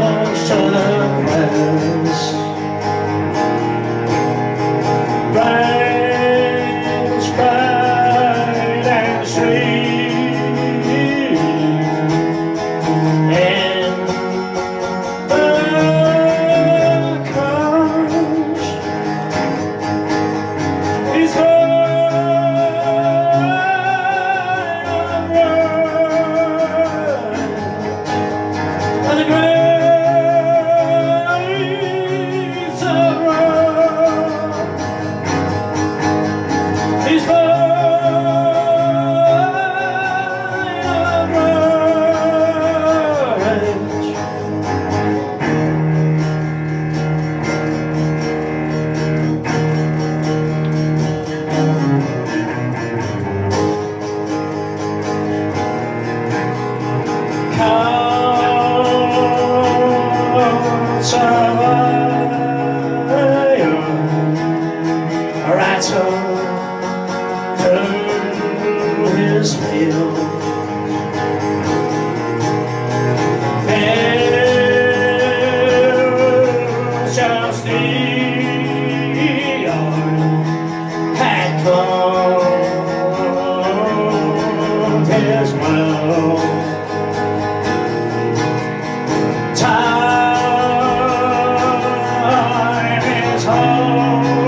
to the Time is harvest.